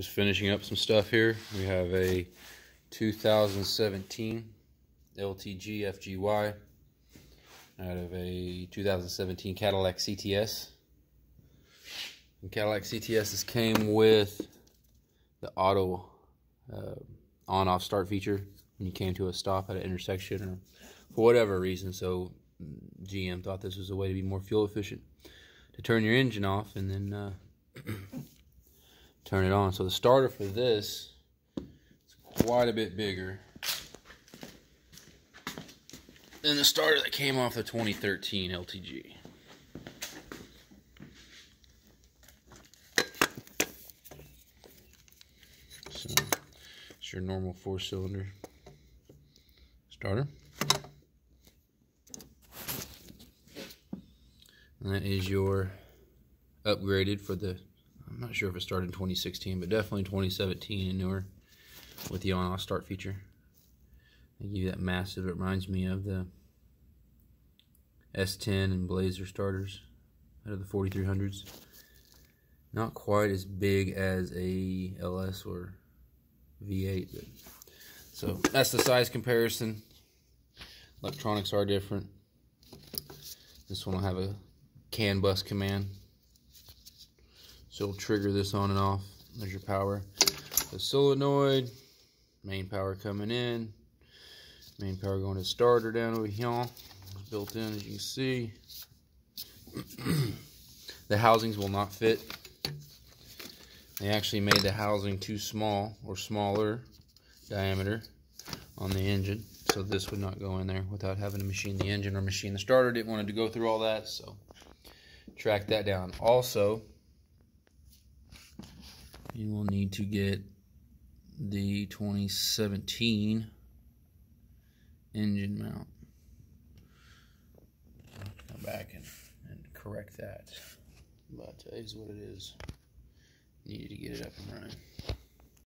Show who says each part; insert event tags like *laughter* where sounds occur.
Speaker 1: Just finishing up some stuff here. We have a 2017 LTG FGY out of a 2017 Cadillac CTS. And Cadillac CTSs came with the auto uh, on-off start feature when you came to a stop at an intersection or for whatever reason. So GM thought this was a way to be more fuel efficient to turn your engine off and then uh, turn it on. So the starter for this is quite a bit bigger than the starter that came off the 2013 LTG. So it's your normal four cylinder starter. And that is your upgraded for the I'm not sure if it started in 2016, but definitely 2017 and newer with the on-off start feature. They give you that massive, it reminds me of the S10 and Blazer starters out of the 4300s. Not quite as big as a LS or V8. But, so that's the size comparison. Electronics are different. This one will have a CAN bus command so it'll trigger this on and off. There's your power. The solenoid, main power coming in, main power going to starter down over here. It's built in as you can see. *clears throat* the housings will not fit. They actually made the housing too small or smaller diameter on the engine. So this would not go in there without having to machine the engine or machine the starter. Didn't want it to go through all that, so track that down. Also, you will need to get the 2017 engine mount. Come back and, and correct that. But uh, is what it is. Need to get it up and running.